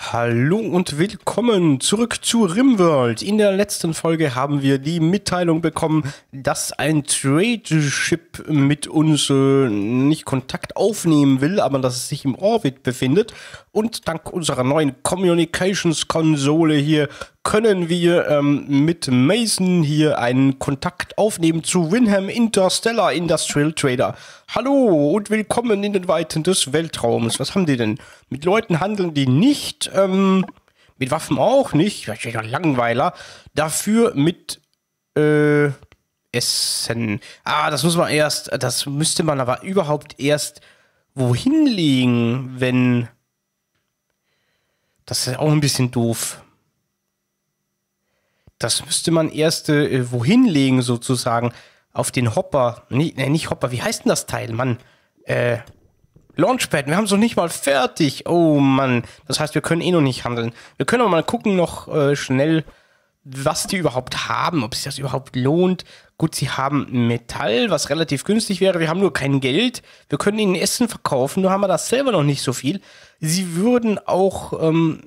Hallo und willkommen zurück zu Rimworld. In der letzten Folge haben wir die Mitteilung bekommen, dass ein Trade Ship mit uns äh, nicht Kontakt aufnehmen will, aber dass es sich im Orbit befindet. Und dank unserer neuen Communications-Konsole hier können wir ähm, mit Mason hier einen Kontakt aufnehmen zu Winham Interstellar Industrial Trader. Hallo und willkommen in den Weiten des Weltraums. Was haben die denn? Mit Leuten handeln die nicht, ähm, mit Waffen auch nicht, das ist ja Langweiler. Dafür mit äh, Essen. Ah, das muss man erst, das müsste man aber überhaupt erst wohin legen, wenn. Das ist auch ein bisschen doof. Das müsste man erst äh, wohin legen, sozusagen. Auf den Hopper. Nee, nee, nicht Hopper. Wie heißt denn das Teil, Mann? Äh, Launchpad. Wir haben es noch nicht mal fertig. Oh Mann. Das heißt, wir können eh noch nicht handeln. Wir können aber mal gucken noch äh, schnell, was die überhaupt haben, ob sich das überhaupt lohnt. Gut, sie haben Metall, was relativ günstig wäre. Wir haben nur kein Geld. Wir können ihnen Essen verkaufen, nur haben wir das selber noch nicht so viel. Sie würden auch ähm,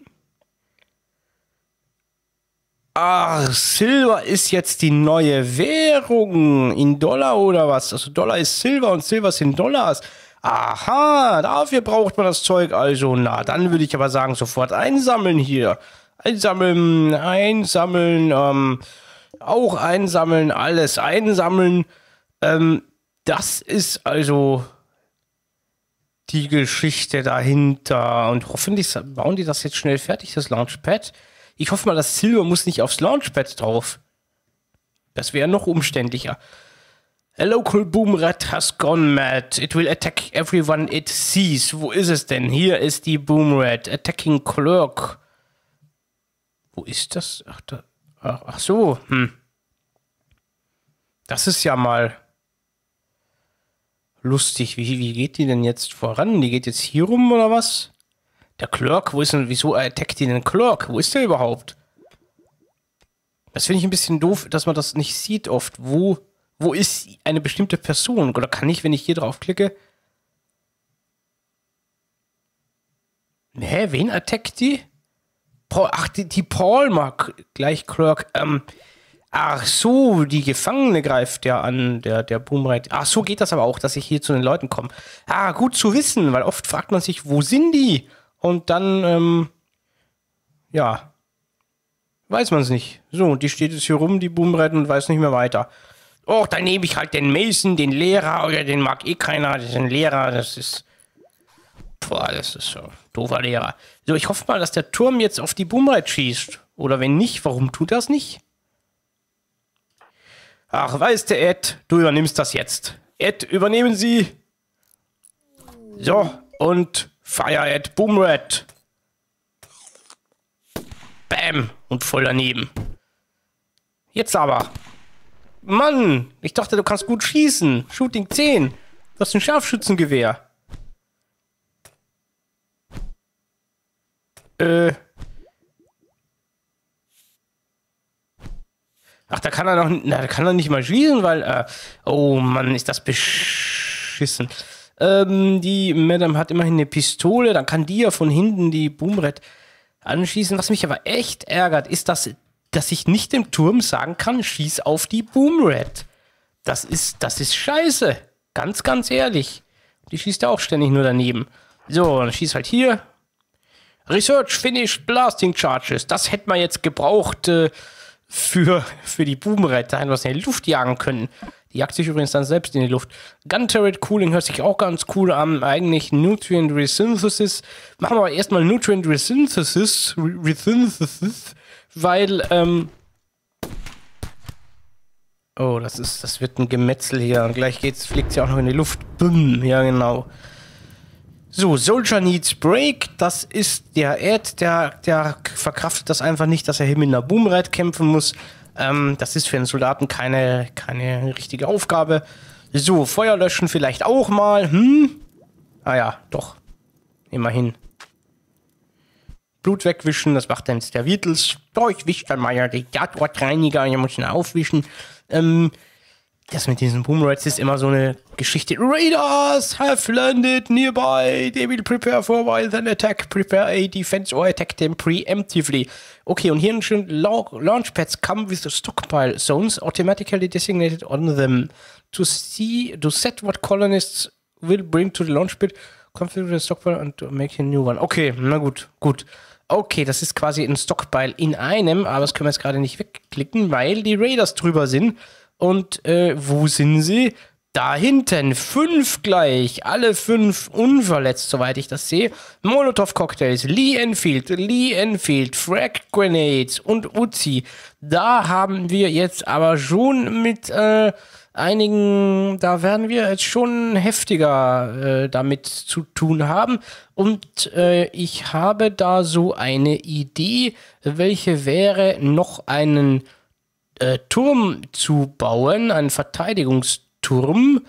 Ach, Silber ist jetzt die neue Währung. In Dollar oder was? Also Dollar ist Silber und Silber sind Dollars. Aha, dafür braucht man das Zeug also. Na, dann würde ich aber sagen, sofort einsammeln hier. Einsammeln, einsammeln, ähm, auch einsammeln, alles einsammeln. Ähm, das ist also die Geschichte dahinter. Und hoffentlich bauen die das jetzt schnell fertig, das Launchpad. Ich hoffe mal, das Silber muss nicht aufs Launchpad drauf. Das wäre noch umständlicher. A local boom rat has gone mad. It will attack everyone it sees. Wo ist es denn? Hier ist die boom rat. Attacking clerk. Wo ist das? Ach, da, ach, ach so. Hm. Das ist ja mal lustig. Wie, wie geht die denn jetzt voran? Die geht jetzt hier rum oder was? Der Clerk, wo ist denn, wieso attackt die den Clerk? Wo ist der überhaupt? Das finde ich ein bisschen doof, dass man das nicht sieht oft. Wo, wo ist eine bestimmte Person? Oder kann ich, wenn ich hier drauf klicke? Hä, wen attackt die? Paul, ach, die, die Paul mag gleich Clerk. Ähm, ach so, die Gefangene greift ja an, der, der Boomreit. Ach so geht das aber auch, dass ich hier zu den Leuten komme. Ah, gut zu wissen, weil oft fragt man sich, wo sind die? Und dann, ähm, ja, weiß man es nicht. So, die steht jetzt hier rum, die Boomreit, und weiß nicht mehr weiter. Och, dann nehme ich halt den Mason, den Lehrer, oder den mag eh keiner, das ist ein Lehrer, das ist. Boah, das ist so doofer Lehrer. So, ich hoffe mal, dass der Turm jetzt auf die Boomreit schießt. Oder wenn nicht, warum tut das nicht? Ach, weißt du, Ed, du übernimmst das jetzt. Ed, übernehmen Sie. So, und Fire at Boomrat. Bam. Und voll daneben. Jetzt aber. Mann, ich dachte, du kannst gut schießen. Shooting 10. Du hast ein Scharfschützengewehr. Äh. Ach, da kann er noch, na, da kann er nicht mal schießen, weil, äh, oh Mann, ist das beschissen. Ähm, die Madame hat immerhin eine Pistole, dann kann die ja von hinten die Boomret anschießen. Was mich aber echt ärgert, ist, dass, dass ich nicht dem Turm sagen kann, schieß auf die Boomret. Das ist, das ist scheiße. Ganz, ganz ehrlich. Die schießt ja auch ständig nur daneben. So, dann schießt halt hier. Research Finished Blasting Charges. Das hätte man jetzt gebraucht äh, für, für die da was in die Luft jagen können. Jagt sich übrigens dann selbst in die Luft. Gun Turret Cooling hört sich auch ganz cool an. Eigentlich Nutrient Resynthesis. Machen wir aber erstmal Nutrient Resynthesis. Resynthesis. Weil, ähm. Oh, das ist, das wird ein Gemetzel hier. Und gleich geht's, fliegt sie auch noch in die Luft. Bumm, ja genau. So, Soldier Needs Break, das ist der Ad, der, der verkraftet das einfach nicht, dass er hier mit einer Boomride kämpfen muss. Ähm, das ist für einen Soldaten keine, keine richtige Aufgabe. So, Feuer löschen vielleicht auch mal. Hm? Ah ja, doch. Immerhin. Blut wegwischen, das macht dann der Wittels. Oh, ich wische dann mal ja die Tatortreiniger, hier muss ihn aufwischen. Ähm, das mit diesen Boomrats ist immer so eine Geschichte. Raiders have landed nearby. They will prepare for a while, then attack. Prepare a defense or attack them preemptively. Okay, und hier schon Launchpads come with the stockpile zones automatically designated on them to see to set what colonists will bring to the launchpad. Configure the stockpile and make a new one. Okay, na gut, gut. Okay, das ist quasi ein Stockpile in einem, aber das können wir jetzt gerade nicht wegklicken, weil die Raiders drüber sind. Und äh, wo sind sie? Da hinten, fünf gleich, alle fünf unverletzt, soweit ich das sehe. Molotov-Cocktails, Lee Enfield, Lee Enfield, Frag Grenades und Uzi. Da haben wir jetzt aber schon mit äh, einigen, da werden wir jetzt schon heftiger äh, damit zu tun haben. Und äh, ich habe da so eine Idee, welche wäre noch einen äh, Turm zu bauen, einen Verteidigungsturm.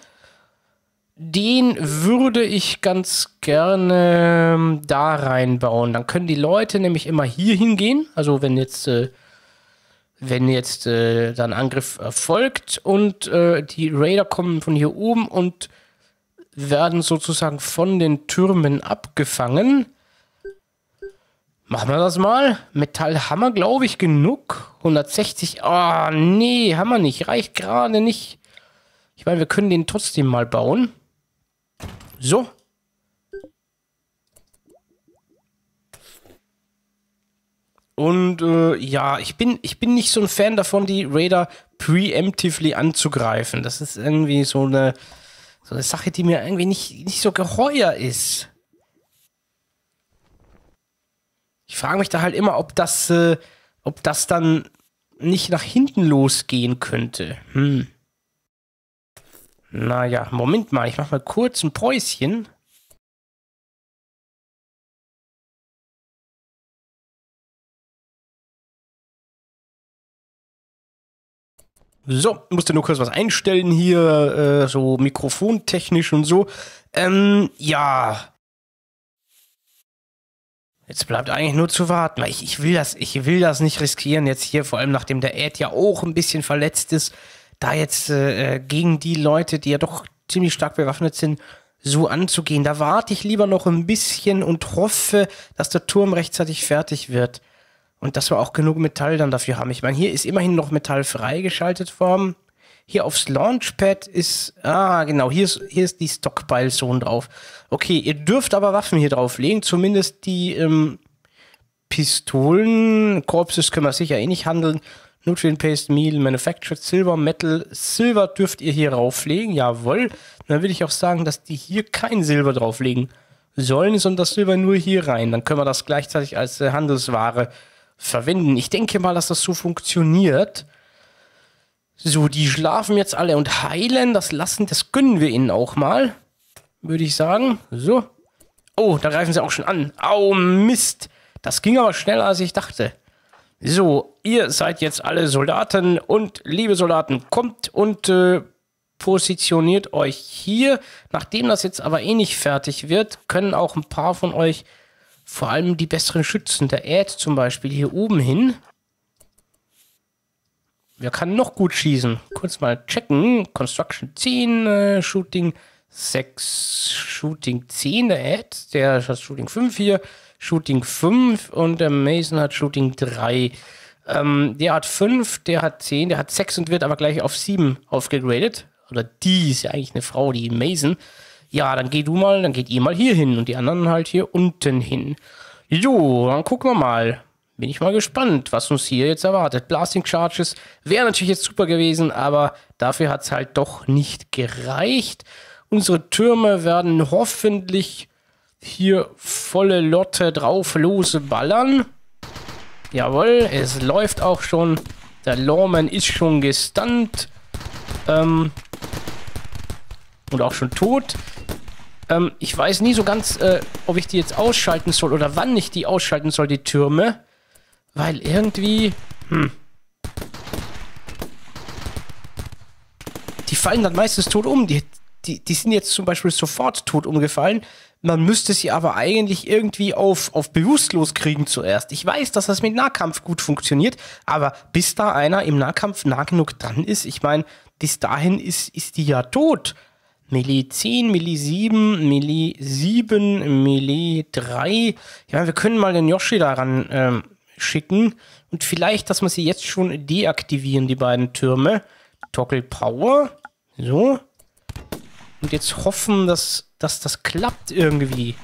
Den würde ich ganz gerne ähm, da reinbauen. Dann können die Leute nämlich immer hier hingehen. Also wenn jetzt, äh, wenn jetzt äh, dann Angriff erfolgt und äh, die Raider kommen von hier oben und werden sozusagen von den Türmen abgefangen. Machen wir das mal. Metall haben wir, glaube ich, genug. 160. Oh, nee, haben wir nicht. Reicht gerade nicht. Ich meine, wir können den trotzdem mal bauen. So. Und äh, ja, ich bin, ich bin nicht so ein Fan davon, die Raider preemptively anzugreifen. Das ist irgendwie so eine, so eine Sache, die mir irgendwie nicht, nicht so geheuer ist. Ich frage mich da halt immer, ob das, äh, ob das dann nicht nach hinten losgehen könnte. Hm. Naja, Moment mal, ich mach mal kurz ein Päuschen. So, musste nur kurz was einstellen hier, äh, so mikrofontechnisch und so. Ähm, ja, Jetzt bleibt eigentlich nur zu warten, weil ich, ich, will das, ich will das nicht riskieren, jetzt hier, vor allem nachdem der Ed ja auch ein bisschen verletzt ist, da jetzt äh, gegen die Leute, die ja doch ziemlich stark bewaffnet sind, so anzugehen. Da warte ich lieber noch ein bisschen und hoffe, dass der Turm rechtzeitig fertig wird. Und dass wir auch genug Metall dann dafür haben. Ich meine, hier ist immerhin noch Metall freigeschaltet worden. Hier aufs Launchpad ist, ah, genau, hier ist, hier ist die Stockpile-Zone drauf. Okay, ihr dürft aber Waffen hier drauflegen, zumindest die ähm, Pistolen. Corpses können wir sicher eh nicht handeln. Nutrient Paste, Meal, Manufactured Silver, Metal. Silver dürft ihr hier drauflegen, jawohl. Dann würde ich auch sagen, dass die hier kein Silber drauflegen sollen, sondern das Silber nur hier rein. Dann können wir das gleichzeitig als äh, Handelsware verwenden. Ich denke mal, dass das so funktioniert. So, die schlafen jetzt alle und heilen. Das lassen, das gönnen wir ihnen auch mal. Würde ich sagen. So. Oh, da greifen sie auch schon an. Au, Mist. Das ging aber schneller, als ich dachte. So, ihr seid jetzt alle Soldaten und liebe Soldaten, kommt und äh, positioniert euch hier. Nachdem das jetzt aber eh nicht fertig wird, können auch ein paar von euch, vor allem die besseren Schützen, der Ad zum Beispiel, hier oben hin. Wer kann noch gut schießen? Kurz mal checken. Construction 10, äh, Shooting 6, Shooting 10, der Ed, der hat Shooting 5 hier, Shooting 5 und der Mason hat Shooting 3. Ähm, der hat 5, der hat 10, der hat 6 und wird aber gleich auf 7 aufgegradet. Oder die ist ja eigentlich eine Frau, die Mason. Ja, dann geh du mal, dann geht ihr mal hier hin und die anderen halt hier unten hin. Jo, dann gucken wir mal. Bin ich mal gespannt, was uns hier jetzt erwartet. Blasting Charges wäre natürlich jetzt super gewesen, aber dafür hat es halt doch nicht gereicht. Unsere Türme werden hoffentlich hier volle Lotte drauf losballern. Jawohl, es läuft auch schon. Der Lawman ist schon gestunt. Ähm, und auch schon tot. Ähm, ich weiß nie so ganz, äh, ob ich die jetzt ausschalten soll oder wann ich die ausschalten soll, die Türme. Weil irgendwie... Hm. Die fallen dann meistens tot um. Die, die, die sind jetzt zum Beispiel sofort tot umgefallen. Man müsste sie aber eigentlich irgendwie auf, auf bewusstlos kriegen zuerst. Ich weiß, dass das mit Nahkampf gut funktioniert, aber bis da einer im Nahkampf nah genug dran ist, ich meine, bis dahin ist, ist die ja tot. Melee 10, Melee 7, Melee 7, Melee 3. Ja, wir können mal den Yoshi daran ähm, schicken. Und vielleicht, dass wir sie jetzt schon deaktivieren, die beiden Türme. Toggle Power. So. Und jetzt hoffen, dass, dass das klappt irgendwie.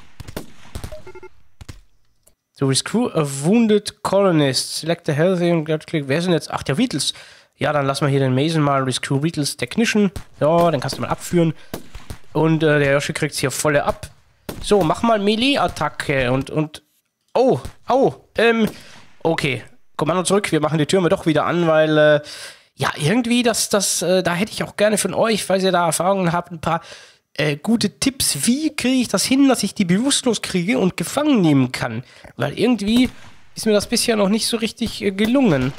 So, rescue a wounded colonist. Select a healthy and click. Wer sind jetzt? Ach, der Beatles. Ja, dann lassen wir hier den Mason mal rescue Beatles Technician. Ja, den kannst du mal abführen. Und äh, der Yoshi kriegt hier volle ab. So, mach mal Melee-Attacke und, und. Oh, oh, ähm, okay. Kommando zurück, wir machen die Türme doch wieder an, weil, äh, ja, irgendwie, das, das, äh, da hätte ich auch gerne von euch, falls ihr da Erfahrungen habt, ein paar äh, gute Tipps. Wie kriege ich das hin, dass ich die bewusstlos kriege und gefangen nehmen kann? Weil irgendwie ist mir das bisher noch nicht so richtig äh, gelungen.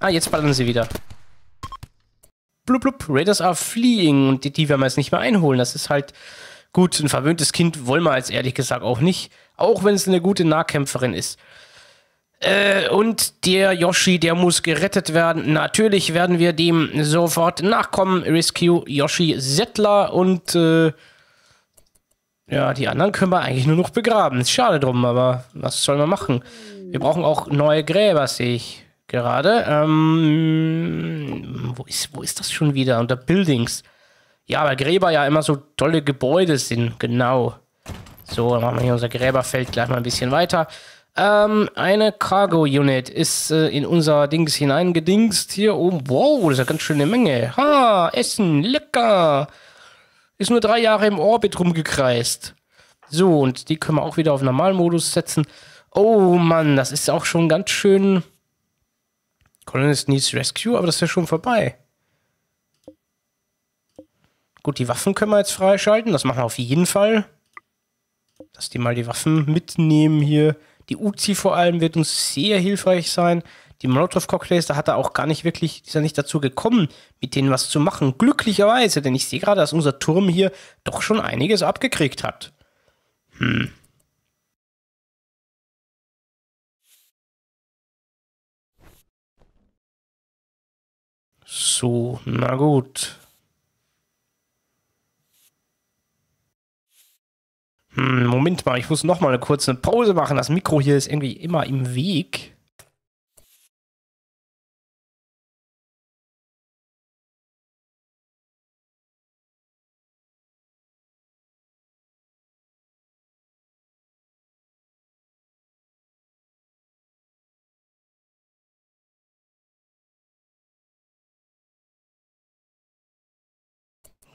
Ah, jetzt ballern sie wieder. Blub, blub, Raiders are fleeing und die, die werden wir jetzt nicht mehr einholen. Das ist halt gut. Ein verwöhntes Kind wollen wir jetzt ehrlich gesagt auch nicht. Auch wenn es eine gute Nahkämpferin ist. Äh, und der Yoshi, der muss gerettet werden. Natürlich werden wir dem sofort nachkommen. Rescue Yoshi Settler und äh, ja, die anderen können wir eigentlich nur noch begraben. Ist schade drum, aber was soll man machen? Wir brauchen auch neue Gräber, sehe ich gerade. Ähm, wo, ist, wo ist das schon wieder? Unter Buildings. Ja, weil Gräber ja immer so tolle Gebäude sind. Genau. So, dann machen wir hier unser Gräberfeld gleich mal ein bisschen weiter. Ähm, eine Cargo Unit ist äh, in unser Dings hineingedingst. Hier oben. Wow, das ist eine ganz schöne Menge. Ha, Essen, lecker. Ist nur drei Jahre im Orbit rumgekreist. So, und die können wir auch wieder auf Normalmodus setzen. Oh Mann, das ist auch schon ganz schön Colonist needs rescue, aber das ist ja schon vorbei. Gut, die Waffen können wir jetzt freischalten. Das machen wir auf jeden Fall. Dass die mal die Waffen mitnehmen hier. Die Uzi vor allem wird uns sehr hilfreich sein. Die Molotov-Cocktails, da hat er auch gar nicht wirklich, ist er nicht dazu gekommen, mit denen was zu machen. Glücklicherweise, denn ich sehe gerade, dass unser Turm hier doch schon einiges abgekriegt hat. Hm. So, na gut. Hm, Moment mal, ich muss noch mal eine kurze Pause machen. Das Mikro hier ist irgendwie immer im Weg.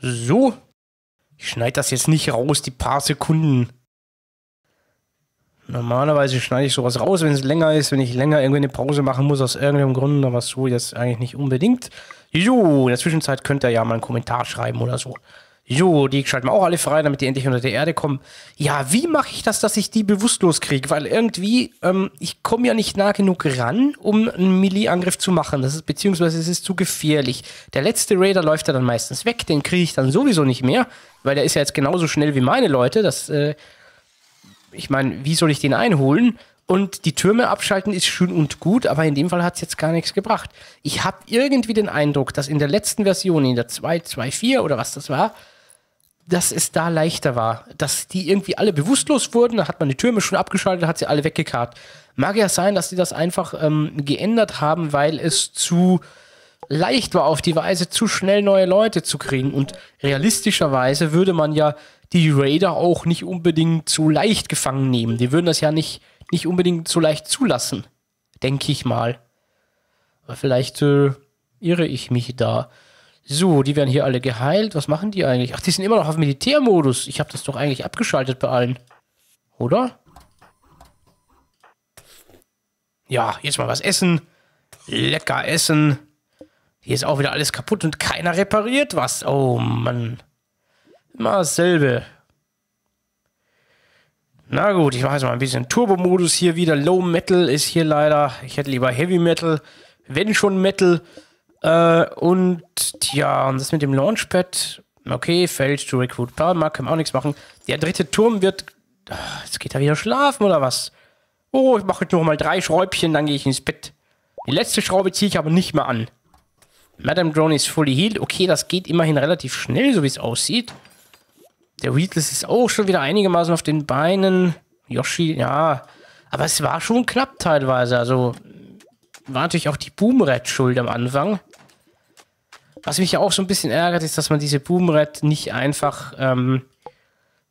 So. Ich schneide das jetzt nicht raus, die paar Sekunden. Normalerweise schneide ich sowas raus, wenn es länger ist, wenn ich länger irgendwie eine Pause machen muss, aus irgendeinem Grund, aber so jetzt eigentlich nicht unbedingt. Jo, in der Zwischenzeit könnt ihr ja mal einen Kommentar schreiben oder so. Jo, die schalten wir auch alle frei, damit die endlich unter der Erde kommen. Ja, wie mache ich das, dass ich die bewusstlos kriege? Weil irgendwie, ähm, ich komme ja nicht nah genug ran, um einen Melee-Angriff zu machen. Das ist, beziehungsweise es ist zu gefährlich. Der letzte Raider läuft ja dann meistens weg, den kriege ich dann sowieso nicht mehr, weil der ist ja jetzt genauso schnell wie meine Leute. Das, äh, ich meine, wie soll ich den einholen? Und die Türme abschalten ist schön und gut, aber in dem Fall hat es jetzt gar nichts gebracht. Ich habe irgendwie den Eindruck, dass in der letzten Version, in der 2.2.4 oder was das war, dass es da leichter war. Dass die irgendwie alle bewusstlos wurden, da hat man die Türme schon abgeschaltet, hat sie alle weggekarrt. Mag ja sein, dass sie das einfach ähm, geändert haben, weil es zu leicht war, auf die Weise zu schnell neue Leute zu kriegen. Und realistischerweise würde man ja die Raider auch nicht unbedingt so leicht gefangen nehmen. Die würden das ja nicht, nicht unbedingt so leicht zulassen. Denke ich mal. Aber vielleicht äh, irre ich mich da. So, die werden hier alle geheilt. Was machen die eigentlich? Ach, die sind immer noch auf Militärmodus. Ich habe das doch eigentlich abgeschaltet bei allen. Oder? Ja, jetzt mal was essen. Lecker essen. Hier ist auch wieder alles kaputt und keiner repariert was. Oh Mann. Immer dasselbe. Na gut, ich mache jetzt mal ein bisschen Turbo-Modus hier wieder. Low Metal ist hier leider. Ich hätte lieber Heavy Metal. Wenn schon Metal. Äh, und ja, und das mit dem Launchpad, okay, failed to recruit Palmer, kann man auch nichts machen. Der dritte Turm wird. Ach, jetzt geht er wieder schlafen oder was? Oh, ich mache jetzt noch mal drei Schräubchen, dann gehe ich ins Bett. Die letzte Schraube ziehe ich aber nicht mehr an. Madame Drone ist fully healed. Okay, das geht immerhin relativ schnell, so wie es aussieht. Der Weedless ist auch schon wieder einigermaßen auf den Beinen. Yoshi, ja. Aber es war schon knapp teilweise. Also war natürlich auch die Boomred schuld am Anfang. Was mich auch so ein bisschen ärgert, ist, dass man diese Boomred nicht einfach ähm,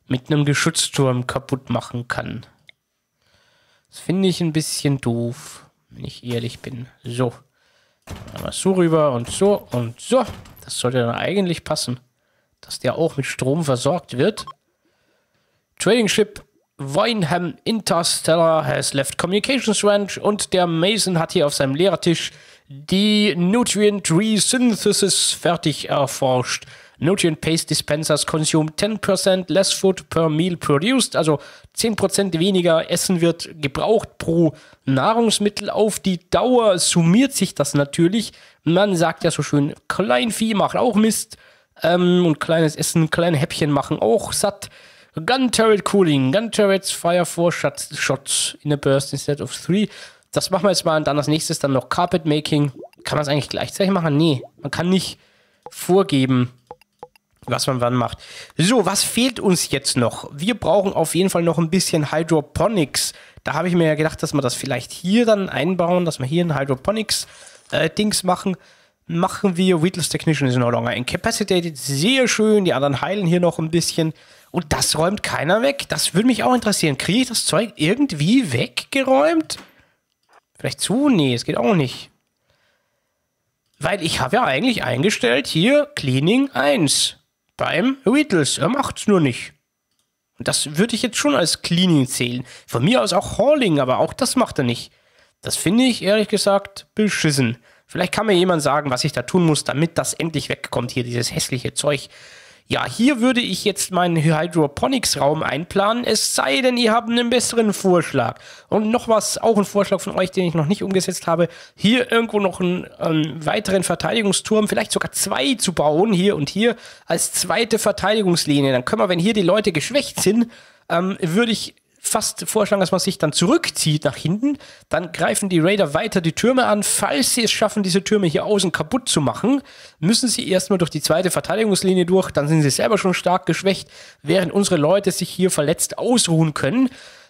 mit einem Geschützturm kaputt machen kann. Das finde ich ein bisschen doof, wenn ich ehrlich bin. So. Einmal so rüber und so und so. Das sollte dann eigentlich passen. Dass der auch mit Strom versorgt wird. Trading Ship Wineham Interstellar has left Communications Ranch und der Mason hat hier auf seinem Lehrertisch die Nutrient Resynthesis fertig erforscht. Nutrient Paste Dispensers consume 10% less food per meal produced, also 10% weniger Essen wird gebraucht pro Nahrungsmittel. Auf die Dauer summiert sich das natürlich. Man sagt ja so schön, Kleinvieh macht auch Mist ähm, und kleines Essen, kleine Häppchen machen auch satt. Gun Turret Cooling, Gun Turrets fire 4 shots, shots in a burst instead of 3. Das machen wir jetzt mal und dann als nächstes dann noch Carpet Making. Kann man es eigentlich gleichzeitig machen? Nee, man kann nicht vorgeben, was man wann macht. So, was fehlt uns jetzt noch? Wir brauchen auf jeden Fall noch ein bisschen Hydroponics. Da habe ich mir ja gedacht, dass wir das vielleicht hier dann einbauen, dass wir hier ein Hydroponics-Dings äh, machen. Machen wir. Weedless Technician is no longer incapacitated. Sehr schön. Die anderen heilen hier noch ein bisschen. Und das räumt keiner weg. Das würde mich auch interessieren. Kriege ich das Zeug irgendwie weggeräumt? Vielleicht zu? Nee, es geht auch nicht. Weil ich habe ja eigentlich eingestellt hier Cleaning 1 beim Weedles. Er macht es nur nicht. Und das würde ich jetzt schon als Cleaning zählen. Von mir aus auch Hauling, aber auch das macht er nicht. Das finde ich ehrlich gesagt beschissen. Vielleicht kann mir jemand sagen, was ich da tun muss, damit das endlich wegkommt, hier dieses hässliche Zeug. Ja, hier würde ich jetzt meinen Hydroponics-Raum einplanen, es sei denn, ihr habt einen besseren Vorschlag. Und noch was, auch ein Vorschlag von euch, den ich noch nicht umgesetzt habe, hier irgendwo noch einen, einen weiteren Verteidigungsturm, vielleicht sogar zwei zu bauen, hier und hier, als zweite Verteidigungslinie. Dann können wir, wenn hier die Leute geschwächt sind, ähm, würde ich fast vorschlagen, dass man sich dann zurückzieht nach hinten. Dann greifen die Raider weiter die Türme an. Falls sie es schaffen, diese Türme hier außen kaputt zu machen, müssen sie erstmal durch die zweite Verteidigungslinie durch. Dann sind sie selber schon stark geschwächt, während unsere Leute sich hier verletzt ausruhen können.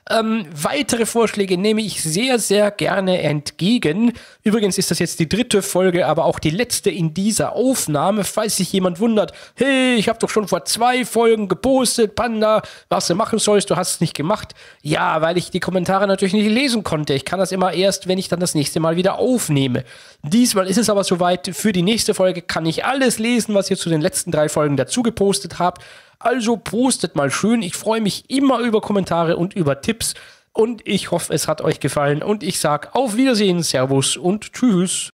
Ähm, weitere Vorschläge nehme ich sehr, sehr gerne entgegen. Übrigens ist das jetzt die dritte Folge, aber auch die letzte in dieser Aufnahme. Falls sich jemand wundert, hey, ich habe doch schon vor zwei Folgen gepostet, Panda, was du machen sollst, du hast es nicht gemacht. Ja, weil ich die Kommentare natürlich nicht lesen konnte. Ich kann das immer erst, wenn ich dann das nächste Mal wieder aufnehme. Diesmal ist es aber soweit. Für die nächste Folge kann ich alles lesen, was ihr zu den letzten drei Folgen dazu gepostet habt. Also postet mal schön. Ich freue mich immer über Kommentare und über Tipps. Und ich hoffe, es hat euch gefallen. Und ich sage auf Wiedersehen, Servus und Tschüss.